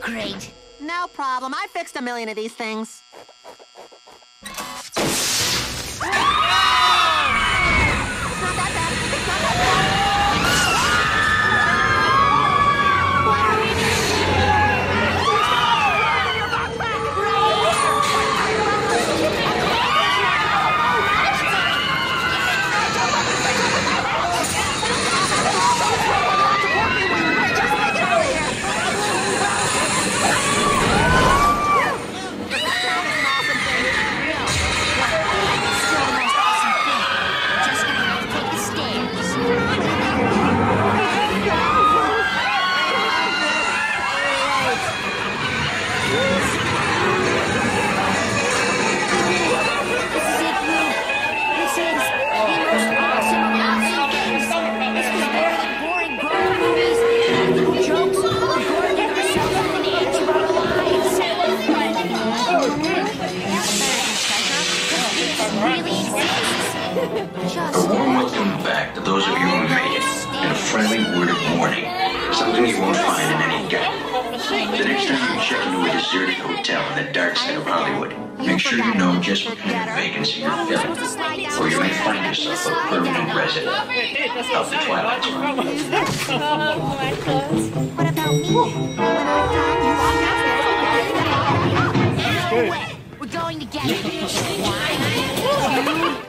Great. No problem. I fixed a million of these things. Welcome back to those of you who made it, and a friendly word of warning. Something you won't find in any guide. The next time you check into a deserted hotel in the dark side of Hollywood, make sure you know just what kind of vacancy you're filling, or you may find yourself a permanent resident of the Twilight Zone. What about me? When I'm done, you walk downstairs. No way. We're going together. One, two,